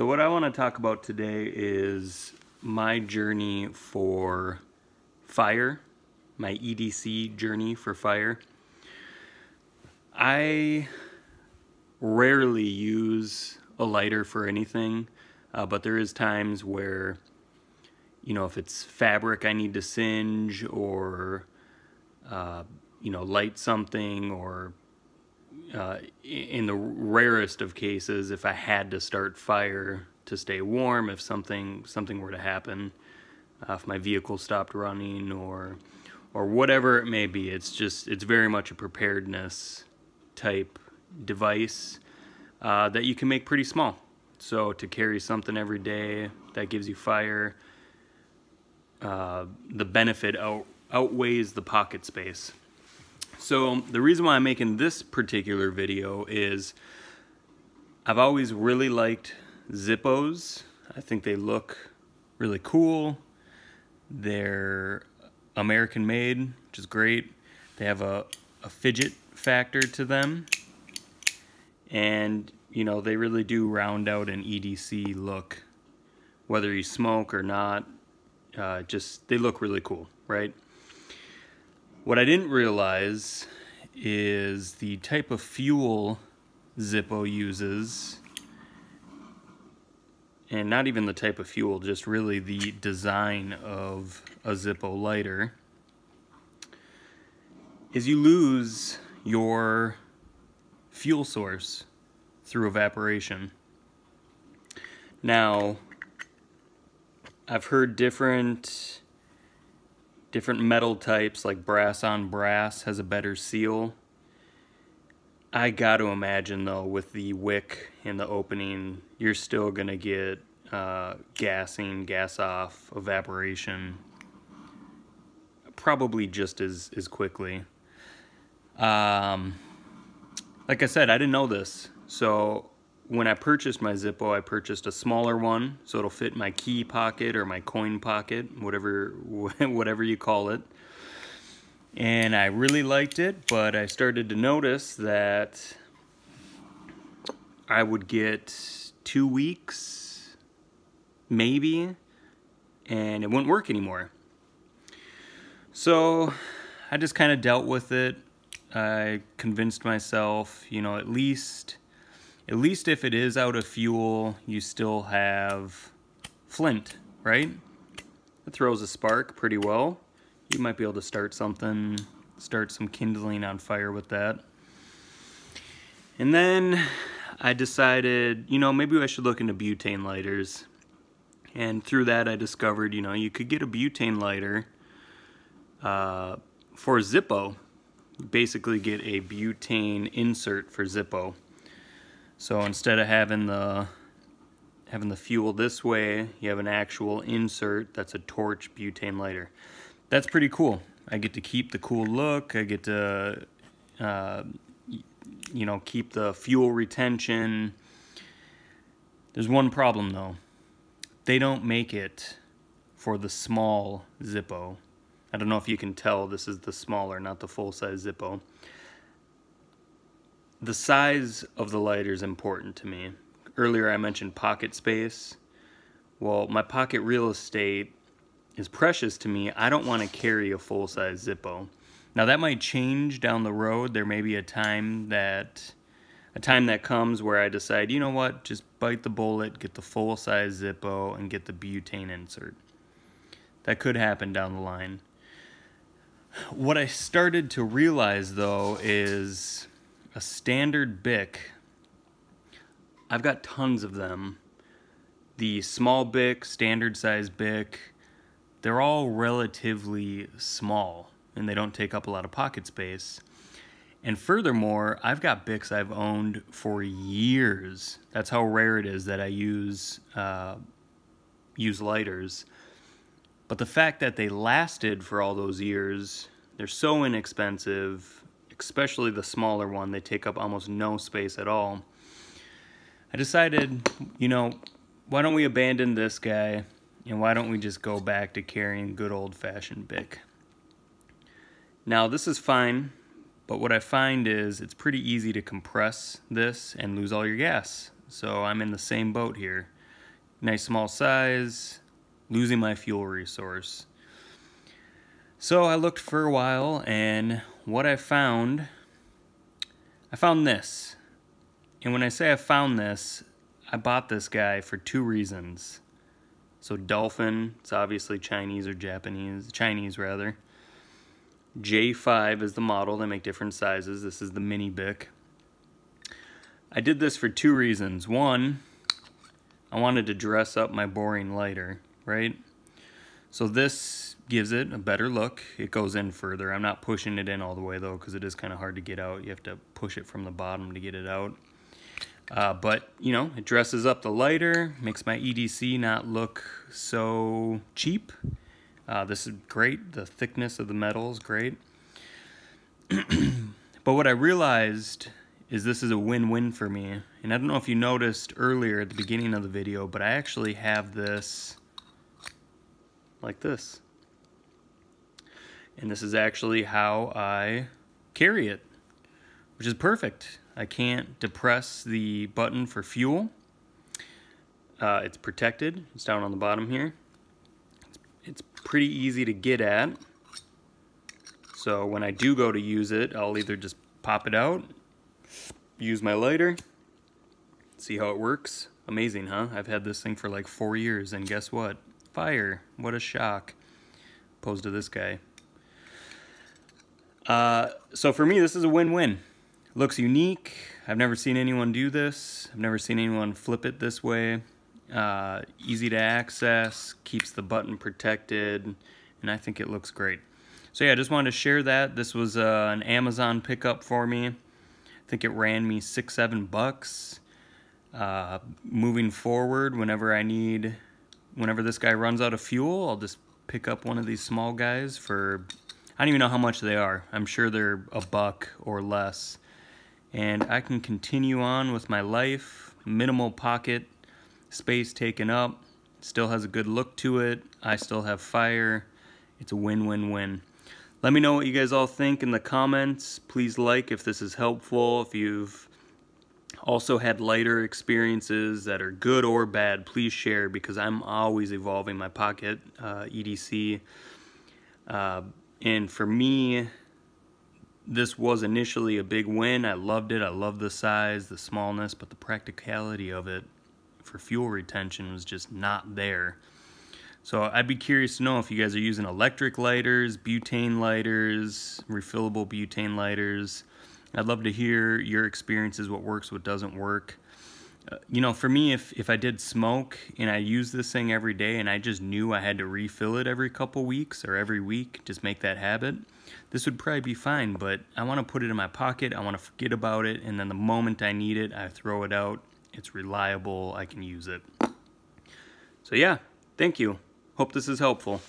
So what I want to talk about today is my journey for fire, my EDC journey for fire. I rarely use a lighter for anything, uh, but there is times where, you know, if it's fabric I need to singe or, uh, you know, light something or uh, in the rarest of cases, if I had to start fire to stay warm, if something something were to happen, uh, if my vehicle stopped running or or whatever it may be, it's just it's very much a preparedness type device uh, that you can make pretty small. So to carry something every day that gives you fire, uh, the benefit out, outweighs the pocket space. So the reason why I'm making this particular video is I've always really liked Zippos. I think they look really cool. They're American made, which is great. They have a, a fidget factor to them. And, you know, they really do round out an EDC look. Whether you smoke or not, uh, just, they look really cool, right? What I didn't realize is the type of fuel Zippo uses and not even the type of fuel, just really the design of a Zippo lighter, is you lose your fuel source through evaporation. Now, I've heard different different metal types like brass on brass has a better seal. I got to imagine though with the wick in the opening you're still gonna get uh, gassing, gas off, evaporation probably just as, as quickly. Um, like I said, I didn't know this. So when I purchased my Zippo, I purchased a smaller one, so it'll fit my key pocket or my coin pocket, whatever, whatever you call it. And I really liked it, but I started to notice that I would get two weeks, maybe, and it wouldn't work anymore. So I just kind of dealt with it. I convinced myself, you know, at least at least if it is out of fuel, you still have flint, right? It throws a spark pretty well. You might be able to start something, start some kindling on fire with that. And then I decided, you know, maybe I should look into butane lighters. And through that I discovered, you know, you could get a butane lighter uh, for Zippo. Basically get a butane insert for Zippo. So instead of having the having the fuel this way, you have an actual insert that's a torch butane lighter. That's pretty cool. I get to keep the cool look. I get to, uh, you know, keep the fuel retention. There's one problem though. They don't make it for the small Zippo. I don't know if you can tell this is the smaller, not the full-size Zippo the size of the lighter is important to me. Earlier I mentioned pocket space. Well, my pocket real estate is precious to me. I don't want to carry a full-size Zippo. Now that might change down the road. There may be a time that a time that comes where I decide, you know what, just bite the bullet, get the full-size Zippo, and get the butane insert. That could happen down the line. What I started to realize though is a standard Bic. I've got tons of them. The small Bic, standard size Bic, they're all relatively small and they don't take up a lot of pocket space. And furthermore, I've got Bics I've owned for years. That's how rare it is that I use uh, use lighters. But the fact that they lasted for all those years, they're so inexpensive, especially the smaller one, they take up almost no space at all. I decided, you know, why don't we abandon this guy and why don't we just go back to carrying good old-fashioned Bic. Now this is fine, but what I find is it's pretty easy to compress this and lose all your gas. So I'm in the same boat here. nice small size, losing my fuel resource. So I looked for a while and what I found, I found this. And when I say I found this, I bought this guy for two reasons. So Dolphin, it's obviously Chinese or Japanese, Chinese rather. J5 is the model, they make different sizes. This is the mini Bic. I did this for two reasons. One, I wanted to dress up my boring lighter, right? So this gives it a better look. It goes in further. I'm not pushing it in all the way though because it is kind of hard to get out. You have to push it from the bottom to get it out. Uh, but, you know, it dresses up the lighter, makes my EDC not look so cheap. Uh, this is great. The thickness of the metal is great. but what I realized is this is a win-win for me. And I don't know if you noticed earlier at the beginning of the video, but I actually have this like this. And this is actually how I carry it, which is perfect. I can't depress the button for fuel. Uh, it's protected. It's down on the bottom here. It's, it's pretty easy to get at. So when I do go to use it, I'll either just pop it out, use my lighter, see how it works. Amazing, huh? I've had this thing for like four years, and guess what? Fire. What a shock. Opposed to this guy. Uh, so for me, this is a win-win. Looks unique. I've never seen anyone do this. I've never seen anyone flip it this way. Uh, easy to access, keeps the button protected, and I think it looks great. So yeah, I just wanted to share that. This was uh, an Amazon pickup for me. I think it ran me six, seven bucks. Uh, moving forward, whenever I need, whenever this guy runs out of fuel, I'll just pick up one of these small guys for, I don't even know how much they are. I'm sure they're a buck or less and I can continue on with my life, minimal pocket space taken up, still has a good look to it, I still have fire, it's a win-win-win. Let me know what you guys all think in the comments. Please like if this is helpful. If you've also had lighter experiences that are good or bad, please share because I'm always evolving my pocket uh, EDC. Uh, and for me, this was initially a big win. I loved it. I loved the size, the smallness, but the practicality of it for fuel retention was just not there. So I'd be curious to know if you guys are using electric lighters, butane lighters, refillable butane lighters. I'd love to hear your experiences, what works, what doesn't work. Uh, you know, for me, if, if I did smoke and I use this thing every day and I just knew I had to refill it every couple weeks or every week, just make that habit, this would probably be fine, but I want to put it in my pocket, I want to forget about it, and then the moment I need it, I throw it out. It's reliable, I can use it. So yeah, thank you. Hope this is helpful.